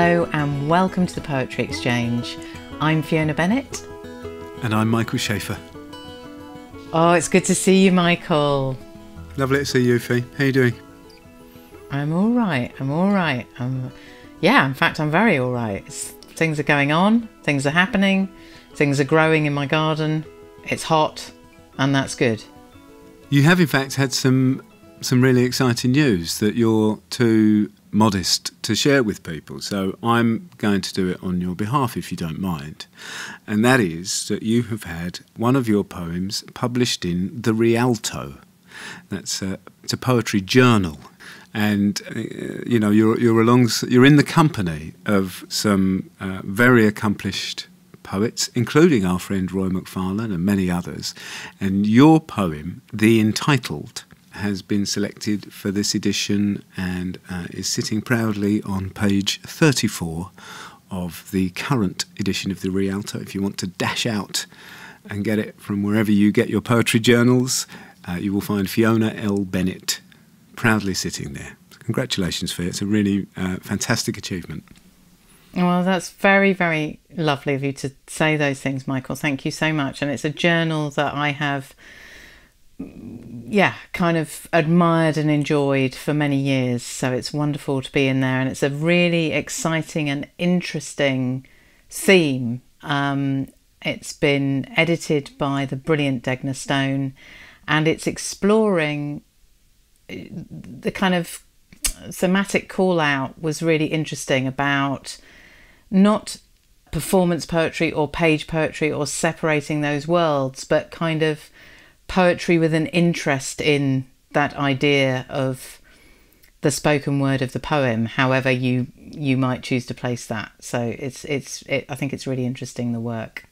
Hello and welcome to the Poetry Exchange. I'm Fiona Bennett. And I'm Michael Shaeffer. Oh, it's good to see you, Michael. Lovely to see you, Fee. How are you doing? I'm all right. I'm all right. I'm, yeah, in fact, I'm very all right. It's, things are going on, things are happening, things are growing in my garden. It's hot, and that's good. You have, in fact, had some some really exciting news that you're too modest to share with people. So I'm going to do it on your behalf, if you don't mind. And that is that you have had one of your poems published in the Rialto. That's a, it's a poetry journal and uh, you know you're you're along you're in the company of some uh, very accomplished poets, including our friend Roy McFarlane and many others. And your poem, The Entitled, has been selected for this edition and uh, is sitting proudly on page 34 of the current edition of the Rialto. If you want to dash out and get it from wherever you get your poetry journals, uh, you will find Fiona L. Bennett proudly sitting there. Congratulations, Fee. It's a really uh, fantastic achievement. Well, that's very, very lovely of you to say those things, Michael. Thank you so much. And it's a journal that I have, yeah, kind of admired and enjoyed for many years. So it's wonderful to be in there. And it's a really exciting and interesting theme. Um, it's been edited by the brilliant Degna Stone and it's exploring uh, the kind of thematic call out was really interesting about not performance poetry or page poetry or separating those worlds, but kind of poetry with an interest in that idea of the spoken word of the poem, however you you might choose to place that. So it's it's it, I think it's really interesting the work.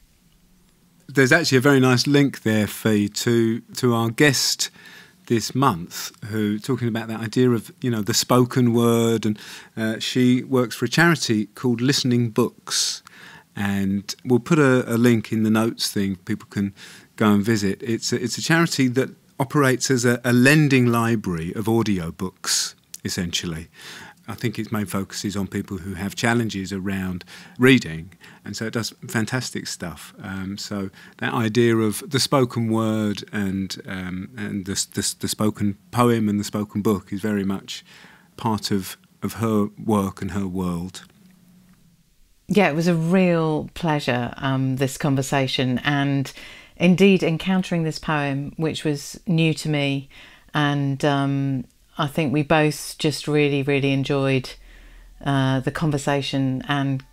There's actually a very nice link there, Fee, to to our guest this month who talking about that idea of you know the spoken word and uh, she works for a charity called listening books and we'll put a, a, link in the notes thing people can go and visit it's a, it's a charity that operates as a, a lending library of audio books essentially I think its main focus is on people who have challenges around reading, and so it does fantastic stuff. Um, so that idea of the spoken word and um, and the, the, the spoken poem and the spoken book is very much part of of her work and her world. Yeah, it was a real pleasure um, this conversation, and indeed encountering this poem, which was new to me, and um, I think we both just really, really enjoyed uh, the conversation and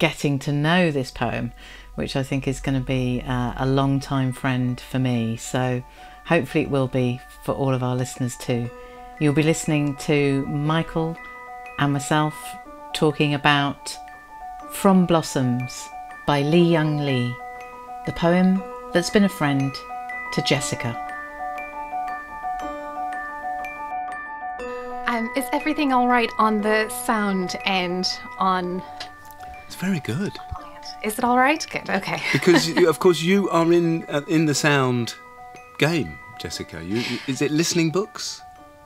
getting to know this poem, which I think is going to be uh, a long time friend for me. So hopefully it will be for all of our listeners too. You'll be listening to Michael and myself talking about From Blossoms by Li-Young Lee, the poem that's been a friend to Jessica. Um, is everything all right on the sound end? On it's very good. Is it all right? Good. Okay. because you, of course you are in uh, in the sound game, Jessica. You, is it listening books?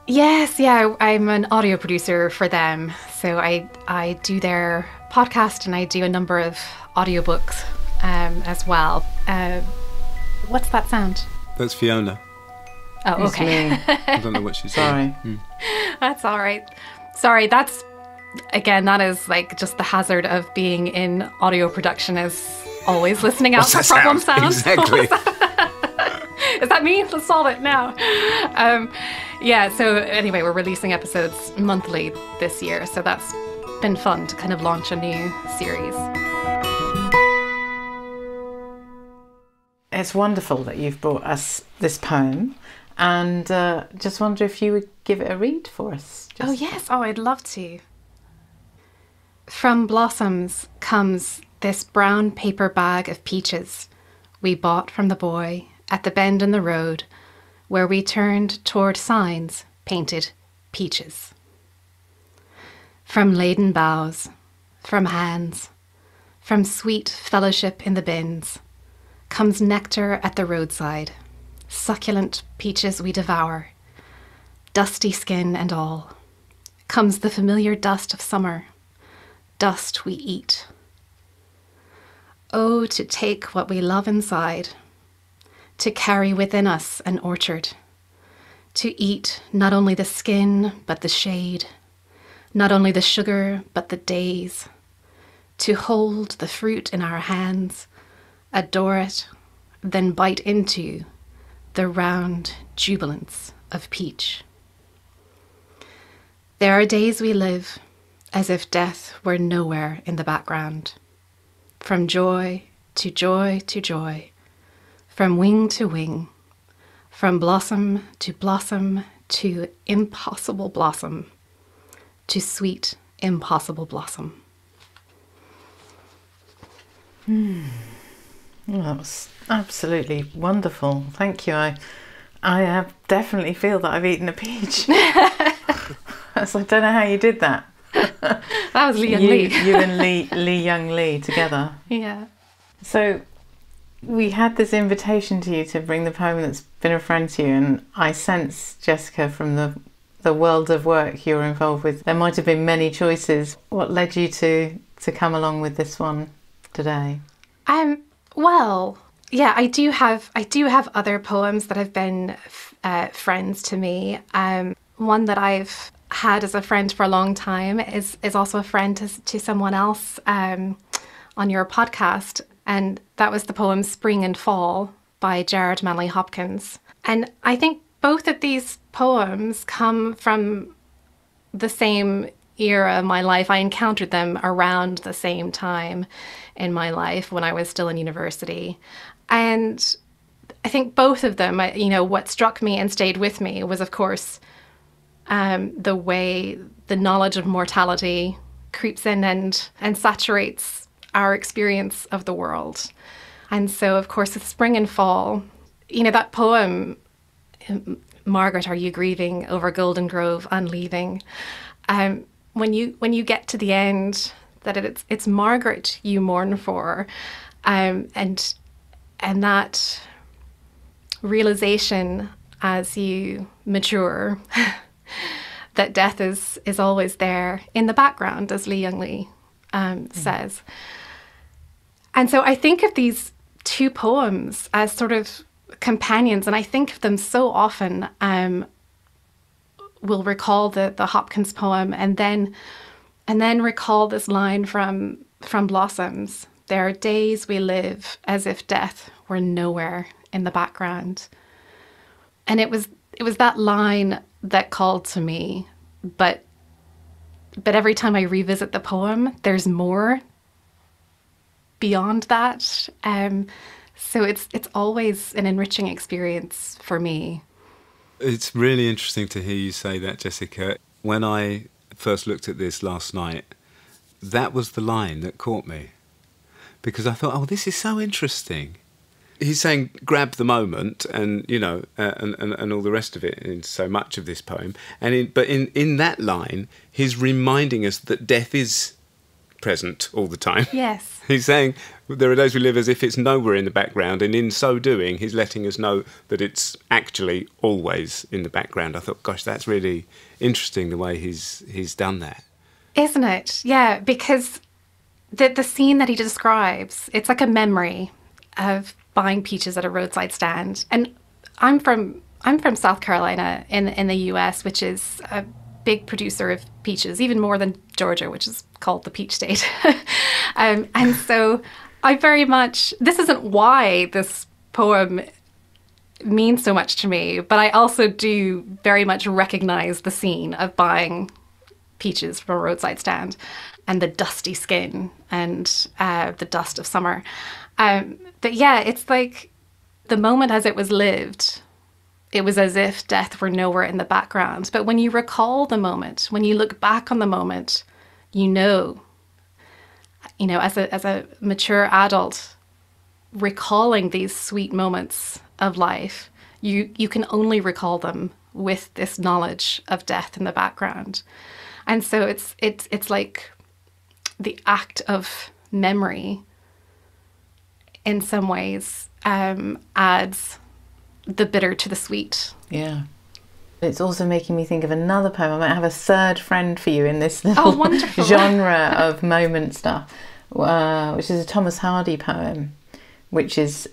Yes, yeah, I'm an audio producer for them. So I I do their podcast and I do a number of audiobooks um, as well. Uh, what's that sound? That's Fiona. Oh, okay. I don't know what she's saying. Sorry. Mm. That's all right. Sorry, that's again, that is like just the hazard of being in audio production is always listening out What's for problem sound? sounds. Exactly. is that me? Let's solve it now. Um, yeah, so anyway, we're releasing episodes monthly this year, so that's been fun to kind of launch a new series. It's wonderful that you've brought us this poem and uh, just wonder if you would give it a read for us. Just... Oh, yes. Oh, I'd love to. From Blossoms comes this brown paper bag of peaches we bought from the boy at the bend in the road where we turned toward signs painted peaches. From laden boughs, from hands, from sweet fellowship in the bins, comes nectar at the roadside. Succulent peaches we devour, dusty skin and all, comes the familiar dust of summer, dust we eat. Oh, to take what we love inside, to carry within us an orchard, to eat not only the skin, but the shade, not only the sugar, but the days, to hold the fruit in our hands, adore it, then bite into the round jubilance of peach. There are days we live as if death were nowhere in the background. From joy to joy to joy, from wing to wing, from blossom to blossom to impossible blossom, to sweet, impossible blossom. Hmm. That was absolutely wonderful. Thank you. I, I have definitely feel that I've eaten a peach. so I don't know how you did that. That was Lee and you, Lee. you and Lee, Li-Young Lee together. yeah. So we had this invitation to you to bring the poem that's been a friend to you, and I sense, Jessica, from the the world of work you're involved with, there might have been many choices. What led you to to come along with this one today? Um. Well, yeah, I do have I do have other poems that have been uh, friends to me. Um, one that I've had as a friend for a long time is is also a friend to, to someone else um, on your podcast, and that was the poem "Spring and Fall" by Gerard Manley Hopkins. And I think both of these poems come from the same era of my life. I encountered them around the same time in my life when I was still in university. And I think both of them, you know, what struck me and stayed with me was, of course, um, the way the knowledge of mortality creeps in and, and saturates our experience of the world. And so, of course, with spring and fall, you know, that poem Margaret, are you grieving over Goldengrove unleaving? Um, when you when you get to the end, that it's it's Margaret you mourn for, um, and and that realization as you mature that death is is always there in the background, as Li-Young Lee um, says. And so I think of these two poems as sort of companions, and I think of them so often. Um, will recall the the Hopkins poem, and then and then recall this line from from Blossoms. There are days we live as if death were nowhere in the background. And it was it was that line that called to me, but but every time I revisit the poem, there's more beyond that. Um, so it's it's always an enriching experience for me. It's really interesting to hear you say that, Jessica. When I first looked at this last night, that was the line that caught me. Because I thought, oh, this is so interesting. He's saying grab the moment and, you know, uh, and, and, and all the rest of it in so much of this poem. And in, But in, in that line, he's reminding us that death is present all the time. Yes. He's saying there are days we live as if it's nowhere in the background, and in so doing, he's letting us know that it's actually always in the background. I thought, gosh, that's really interesting the way he's he's done that. Isn't it? Yeah, because the the scene that he describes, it's like a memory of buying peaches at a roadside stand. And I'm from I'm from South Carolina in in the US, which is a big producer of peaches, even more than Georgia, which is called the peach state. um, and so I very much this isn't why this poem means so much to me, but I also do very much recognize the scene of buying peaches from a roadside stand and the dusty skin and uh, the dust of summer. Um, but yeah, it's like the moment as it was lived, it was as if death were nowhere in the background. But when you recall the moment, when you look back on the moment, you know, you know, as a, as a mature adult, recalling these sweet moments of life, you, you can only recall them with this knowledge of death in the background. And so it's it's it's like the act of memory in some ways um, adds the bitter to the sweet. Yeah. It's also making me think of another poem. I might have a third friend for you in this little Oh, genre of moment stuff, uh, which is a Thomas Hardy poem, which is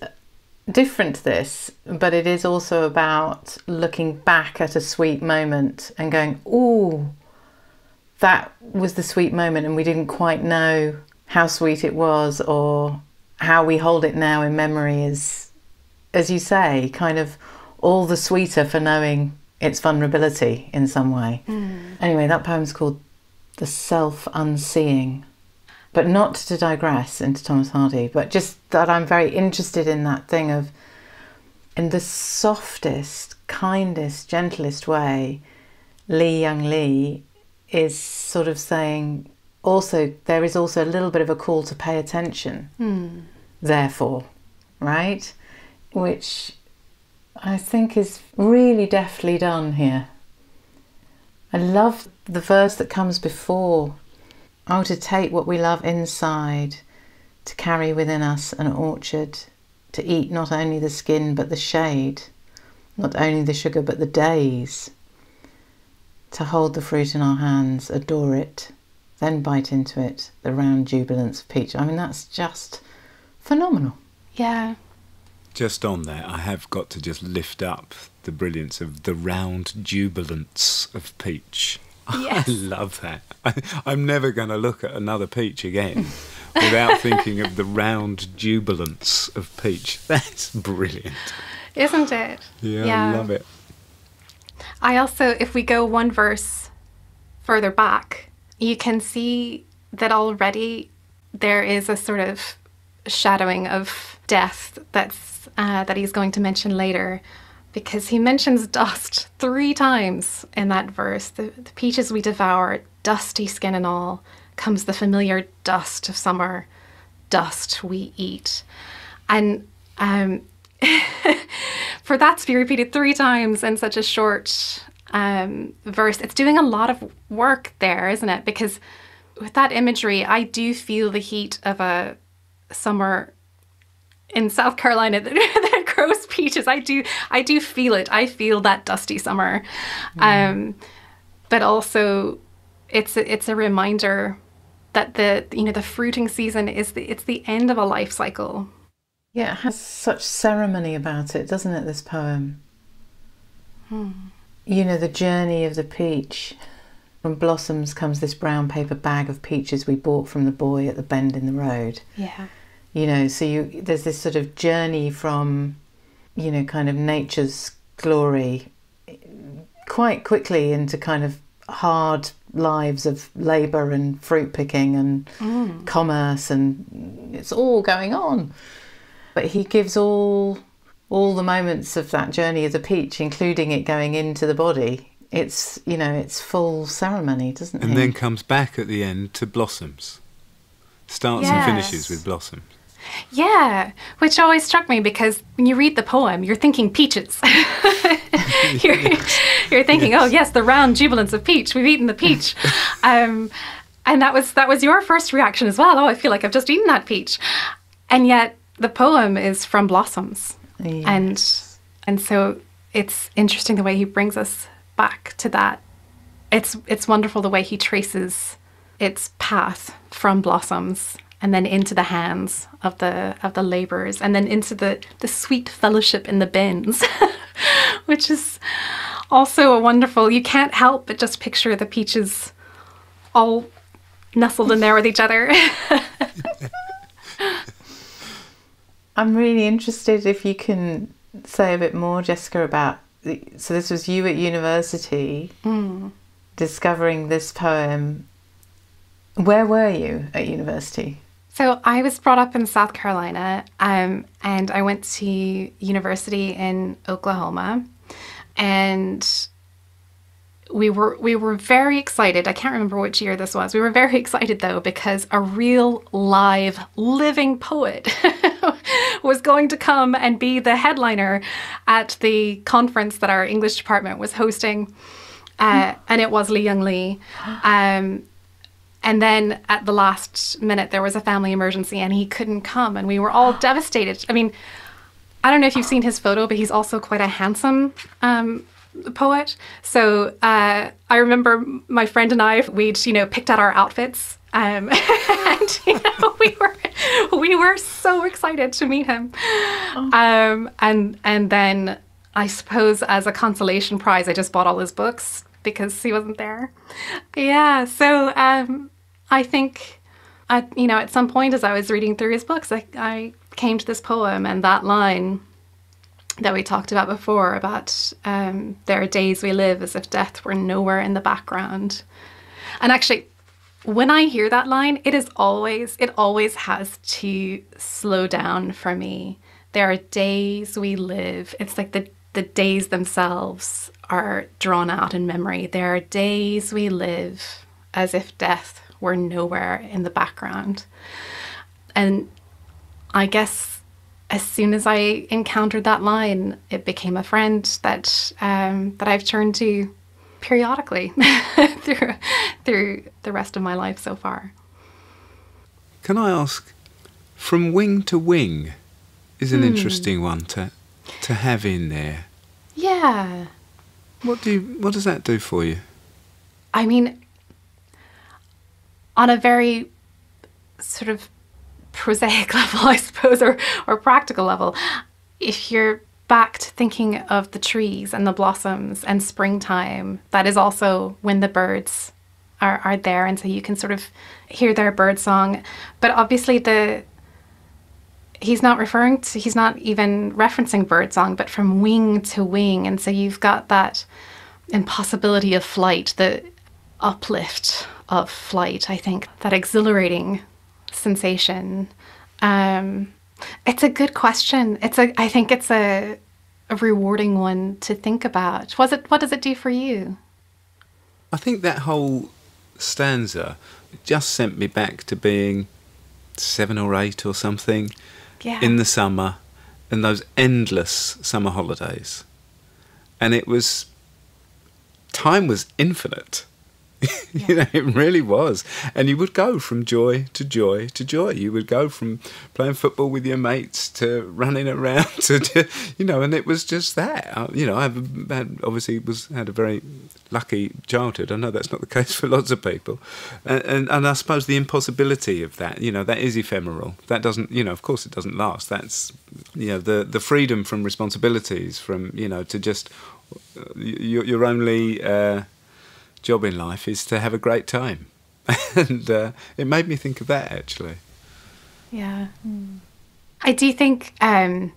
different to this, but it is also about looking back at a sweet moment and going, "Oh, that was the sweet moment," and we didn't quite know how sweet it was or how we hold it now in memory is, as you say, kind of all the sweeter for knowing its vulnerability in some way. Mm. Anyway, that poem's called The Self Unseeing. But not to digress into Thomas Hardy, but just that I'm very interested in that thing of, in the softest, kindest, gentlest way, Li-Young Lee is sort of saying also, there is also a little bit of a call to pay attention, mm. therefore, right? Which I think is really deftly done here. I love the verse that comes before. Oh, to take what we love inside, to carry within us an orchard, to eat not only the skin but the shade, not only the sugar but the days, to hold the fruit in our hands, adore it, then bite into it, the round jubilance of peach. I mean, that's just phenomenal. Yeah. Just on that, I have got to just lift up the brilliance of the round jubilance of peach. Yes. I love that. I, I'm never going to look at another peach again without thinking of the round jubilance of peach. That's brilliant. Isn't it? Yeah, I love it. I also, if we go one verse further back, you can see that already there is a sort of shadowing of death that's uh, that he's going to mention later, because he mentions dust three times in that verse. The, the peaches we devour, dusty skin and all, comes the familiar dust of summer, dust we eat, and um, for that to be repeated three times in such a short um, verse, it's doing a lot of work there, isn't it? Because with that imagery, I do feel the heat of a summer in South Carolina that, that grows peaches. I do, I do feel it. I feel that dusty summer, um, but also it's a, it's a reminder that the you know the fruiting season is the it's the end of a life cycle. Yeah, it has such ceremony about it, doesn't it, this poem? You know, the journey of the peach. From blossoms comes this brown paper bag of peaches we bought from the boy at the bend in the road. Yeah. You know, so you there's this sort of journey from, you know, kind of nature's glory quite quickly into kind of hard lives of labour and fruit picking and mm. commerce and it's all going on. But he gives all all the moments of that journey of the peach, including it going into the body. It's you know, it's full ceremony, doesn't it? And he? then comes back at the end to blossoms. Starts and finishes with blossoms. Yeah, which always struck me because when you read the poem, you're thinking peaches. you're, you're thinking, oh yes, the round jubilance of peach. We've eaten the peach, um, and that was that was your first reaction as well. Oh, I feel like I've just eaten that peach, and yet the poem is from blossoms, and and so it's interesting the way he brings us back to that. It's it's wonderful the way he traces its path from blossoms and then into the hands of the of the laborers and then into the the sweet fellowship in the bins which is also a wonderful you can't help but just picture the peaches all nestled in there with each other I'm really interested if you can say a bit more, Jessica, about. The, so this was you at university hmm. discovering this poem. Where were you at university? So I was brought up in South Carolina, um, and I went to university in Oklahoma, and we were we were very excited. I can't remember which year this was. We were very excited though because a real live living poet was going to come and be the headliner at the conference that our English department was hosting, uh, and it was Li-Young Lee. Um, and then at the last minute, there was a family emergency and he couldn't come. And we were all devastated. I mean, I don't know if you've seen his photo, but he's also quite a handsome um, poet. So uh, I remember my friend and I, we'd, you know, picked out our outfits. Um, and you know, we were we were so excited to meet him. Um, and and then I suppose as a consolation prize, I just bought all his books because he wasn't there. Yeah, so um, I think, at, you know, at some point as I was reading through his books, I, I came to this poem and that line that we talked about before about um, there are days we live as if death were nowhere in the background. And actually, when I hear that line, it is always, it always has to slow down for me. There are days we live. It's like the, the days themselves are drawn out in memory. There are days we live as if death were nowhere in the background. And I guess as soon as I encountered that line, it became a friend that um, that I've turned to periodically through through the rest of my life so far. Can I ask, from wing to wing, is an Hmm. interesting one to to have in there. Yeah. What do you, what does that do for you? I mean, on a very sort of prosaic level, I suppose, or, or practical level, if you're back to thinking of the trees and the blossoms and springtime, that is also when the birds are, are there. And so you can sort of hear their bird song. But obviously, the he's not referring to he's not even referencing birdsong but from wing to wing and so you've got that impossibility of flight the uplift of flight i think that exhilarating sensation. Um it's a good question. It's a i think it's a a rewarding one to think about. Was it what does it do for you? I think that whole stanza just sent me back to being seven or eight or something yeah. in the summer and those endless summer holidays. And it was, time was infinite. you know, it really was. And you would go from joy to joy to joy. You would go from playing football with your mates to running around to, you know, and it was just that. Uh, You know, I've had, obviously was had a very lucky childhood. I know that's not the case for lots of people, and, and and I suppose the impossibility of that, you know, that is ephemeral. That doesn't, you know, of course, it doesn't last. That's, you know, the the freedom from responsibilities, from you know, to just uh, your your only uh, job in life is to have a great time, and uh, it made me think of that actually. Yeah. I do think um,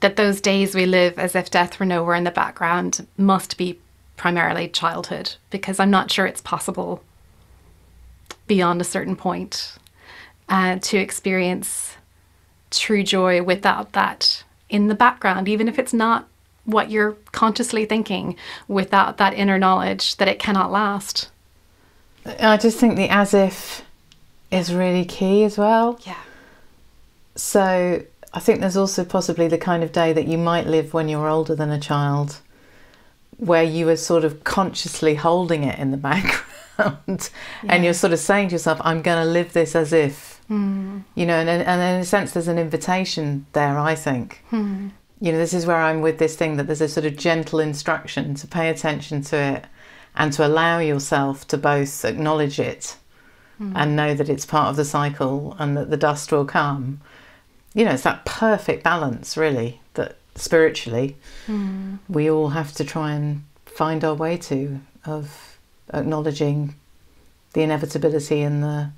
that those days we live as if death were nowhere in the background must be primarily childhood because I'm not sure it's possible beyond a certain point uh, to experience true joy without that in the background, even if it's not what you're consciously thinking, without that inner knowledge that it cannot last. I just think the as if is really key as well. Yeah. So I think there's also possibly the kind of day that you might live when you're older than a child, where you are sort of consciously holding it in the background and you're sort of saying to yourself, I'm going to live this as if. Hmm. You know, and, and in a sense, there's an invitation there, I think. Hmm. You know, this is where I'm with this thing that there's a sort of gentle instruction to pay attention to it and to allow yourself to both acknowledge it hmm. and know that it's part of the cycle and that the dust will come. You know, it's that perfect balance, really, that spiritually hmm. we all have to try and find our way to of acknowledging the inevitability and the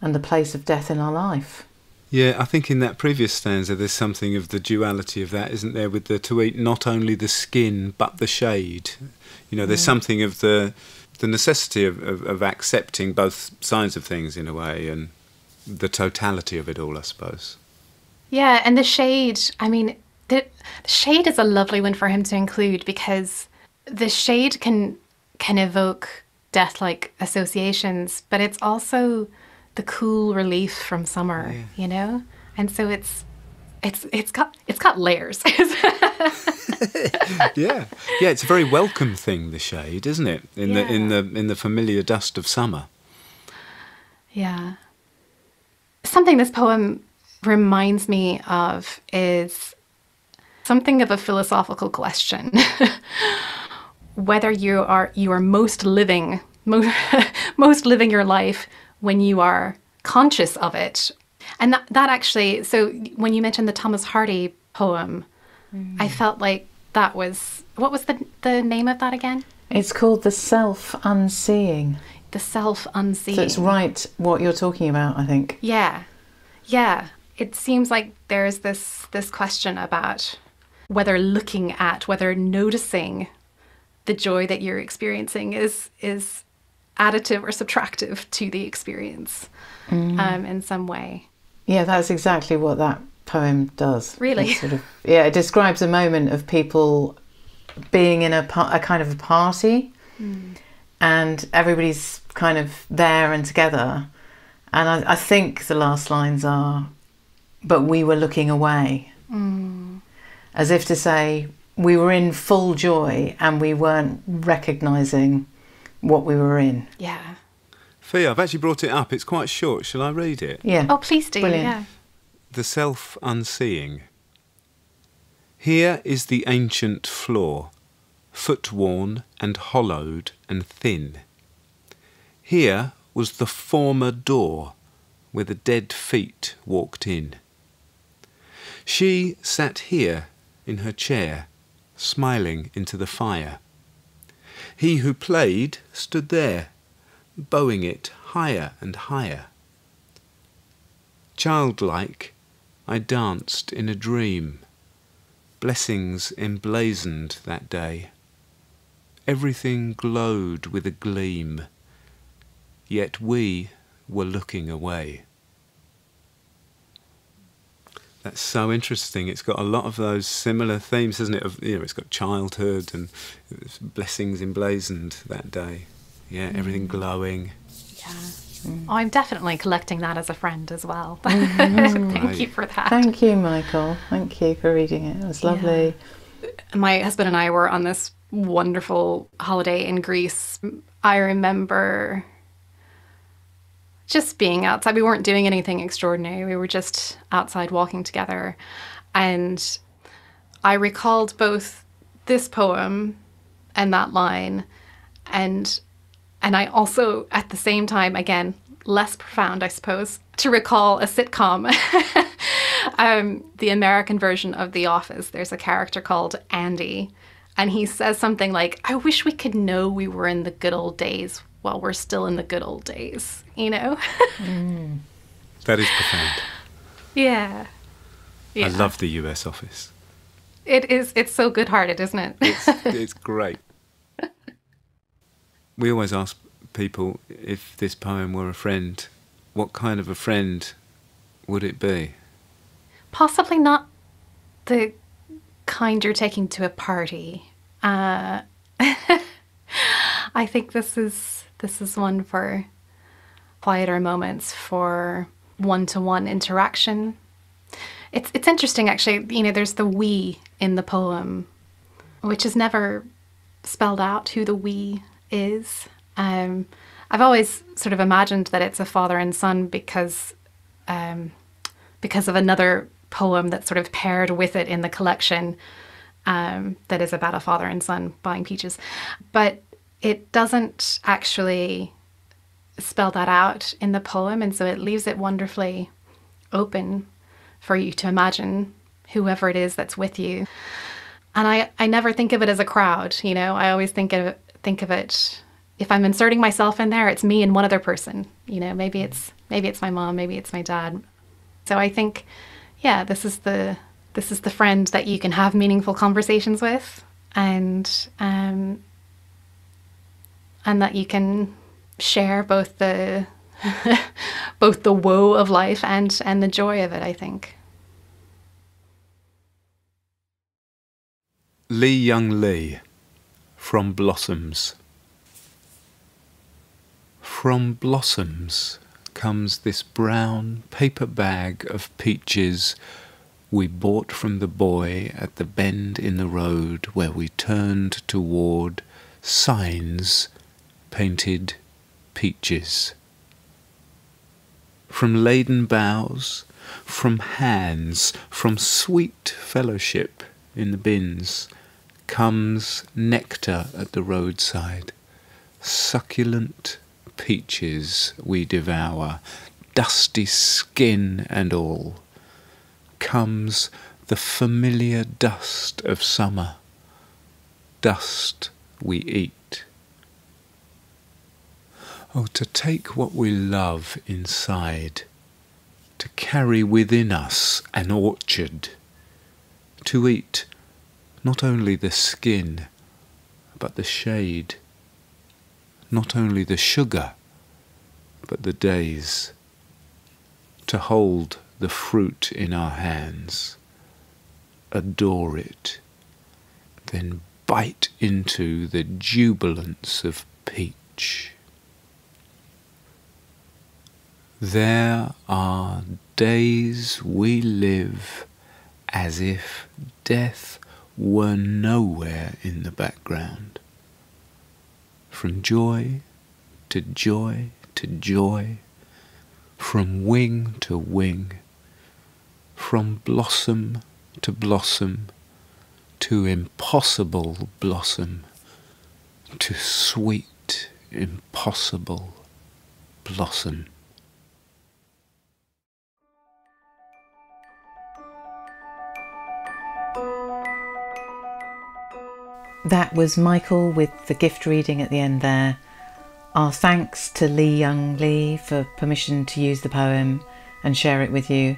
and the place of death in our life. Yeah, I think in that previous stanza there's something of the duality of that, isn't there? With the to eat not only the skin but the shade. You know, there's something of the the necessity of, of, of accepting both sides of things in a way, and the totality of it all, I suppose. Yeah, and the shade, I mean, the, the shade is a lovely one for him to include because the shade can can evoke death-like associations, but it's also the cool relief from summer, you know? And so it's it's it's got it's got layers. yeah, yeah, it's a very welcome thing, the shade, isn't it? In the in the in the familiar dust of summer. Yeah. Something this poem reminds me of is something of a philosophical question. Whether you are you are most living most, most living your life when you are conscious of it. And that, that actually so when you mentioned the Thomas Hardy poem, mm. I felt like that was what was the the name of that again? It's called the self unseeing. The self unseeing. So it's right what you're talking about, I think. Yeah. Yeah. It seems like there's this this question about whether looking at, whether noticing the joy that you're experiencing is is additive or subtractive to the experience mm. um, in some way. Yeah, that's exactly what that poem does. Really? Sort of, yeah, it describes a moment of people being in a, a kind of a party mm. and everybody's kind of there and together. And I, I, think the last lines are, but we were looking away. Mm. As if to say, we were in full joy and we weren't recognizing what we were in. Yeah. Fia, I've actually brought it up. It's quite short. Shall I read it? Yeah. Oh, please do. Brilliant. Yeah. The self unseeing. Here is the ancient floor, foot worn and hollowed and thin. Here was the former door, where the dead feet walked in. She sat here in her chair, smiling into the fire. He who played stood there, bowing it higher and higher. Childlike, I danced in a dream blessings emblazoned that day. Everything glowed with a gleam, yet we were looking away. That's so interesting. It's got a lot of those similar themes, hasn't it? Of you know, it's got childhood and blessings emblazoned that day. Yeah, everything mm. glowing. Yeah. Mm. I'm definitely collecting that as a friend as well. Mm-hmm. Thank right. you for that. Thank you, Michael. Thank you for reading it. It was lovely. Yeah. My husband and I were on this wonderful holiday in Greece. I remember just being outside. We weren't doing anything extraordinary. We were just outside walking together. And I recalled both this poem and that line and and I also, at the same time, again, less profound, I suppose, to recall a sitcom. um, the American version of The Office, there's a character called Andy, and he says something like, I wish we could know we were in the good old days while we're still in the good old days, you know? mm. That is profound. Yeah. yeah. I love the US Office. It is, it's so good hearted, isn't it? it's, it's great we always ask people if this poem were a friend, what kind of a friend would it be? Possibly not the kind you're taking to a party. Uh, I think this is this is one for quieter moments, for one-to-one interaction. It's it's interesting actually. You know, there's the we in the poem, which is never spelled out who the we is. Um, I've always sort of imagined that it's a father and son because um, because of another poem that's sort of paired with it in the collection um, that is about a father and son buying peaches, but it doesn't actually spell that out in the poem, and so it leaves it wonderfully open for you to imagine whoever it is that's with you. And I, I never think of it as a crowd, you know, I always think of think of it if I'm inserting myself in there, it's me and one other person. You know, maybe it's maybe it's my mom, maybe it's my dad. So I think, yeah, this is the this is the friend that you can have meaningful conversations with, and um, and that you can share both the both the woe of life and and the joy of it. I think. Li-Young Lee from Blossoms. From Blossoms comes this brown paper bag of peaches we bought from the boy at the bend in the road where we turned toward signs painted peaches. From laden boughs, from hands, from sweet fellowship in the bins, comes nectar at the roadside. Succulent peaches we devour, dusty skin and all. Comes the familiar dust of summer, dust we eat. Oh, to take what we love inside, to carry within us an orchard, to eat not only the skin, but the shade, not only the sugar, but the days, to hold the fruit in our hands, adore it, then bite into the jubilance of peach. There are days we live as if death were nowhere in the background. From joy to joy to joy, from wing to wing, from blossom to blossom, to impossible blossom, to sweet, impossible blossom. That was Michael with the gift reading at the end there. Our thanks to Li-Young Lee for permission to use the poem and share it with you,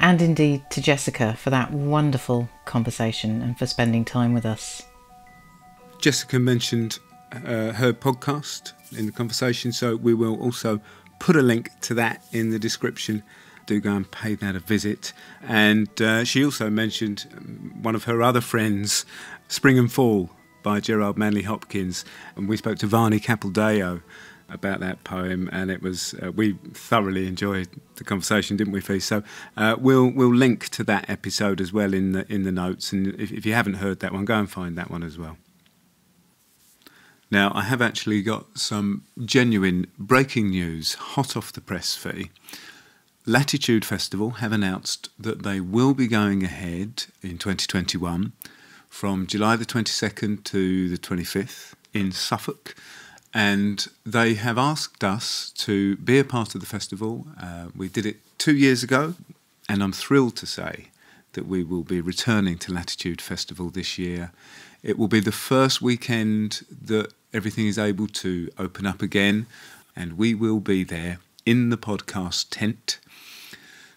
and indeed to Jessica for that wonderful conversation and for spending time with us. Jessica mentioned uh, her podcast in the conversation, so we will also put a link to that in the description. Do go and pay that a visit. And uh, she also mentioned um, one of her other friends, Spring and Fall, by Gerard Manley Hopkins, and we spoke to Vahni Capildeo about that poem, and it was uh, we thoroughly enjoyed the conversation, didn't we, Fee? So uh, we'll we'll link to that episode as well in the in the notes, and if, if you haven't heard that one, go and find that one as well. Now, I have actually got some genuine breaking news, hot off the press, Fee. Latitude Festival have announced that they will be going ahead in 2021 from July the 22nd to the 25th in Suffolk. And they have asked us to be a part of the festival. Uh, we did it two years ago, and I'm thrilled to say that we will be returning to Latitude Festival this year. It will be the first weekend that everything is able to open up again, and we will be there in the podcast tent.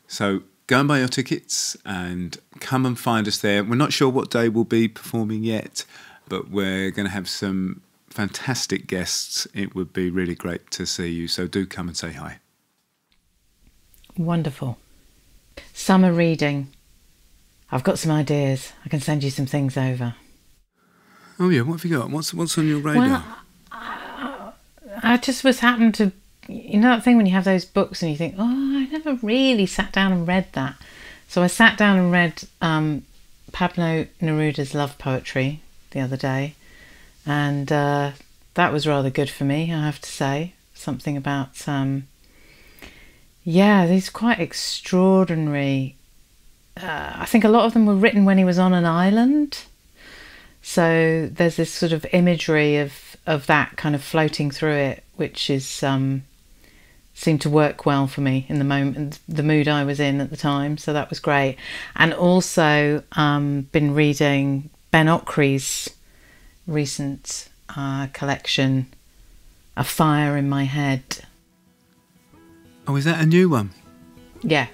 So go and buy your tickets and come and find us there. We're not sure what day we'll be performing yet, but we're going to have some fantastic guests. It would be really great to see you. So do come and say hi. Wonderful. Summer reading. I've got some ideas. I can send you some things over. Oh yeah, what have you got? What's what's on your radar? Well, I, I just was happened to, you know, that thing when you have those books and you think, oh, I never really sat down and read that. So I sat down and read um, Pablo Neruda's love poetry the other day, and uh, that was rather good for me, I have to say. Something about, um, yeah, these quite extraordinary. Uh, I think a lot of them were written when he was on an island. So there's this sort of imagery of of that kind of floating through it, which is um, seemed to work well for me in the moment, the mood I was in at the time. So that was great. And also um, been reading Ben Okri's recent uh, collection, A Fire in My Head. Oh, is that a new one? Yeah,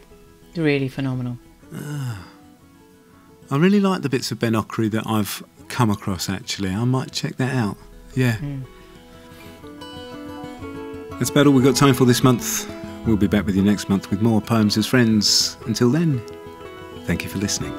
really phenomenal. I really like the bits of Ben Okri that I've come across. Actually, I might check that out. Yeah. That's about all we've got time for this month. We'll be back with you next month with more Poems as Friends. Until then, thank you for listening.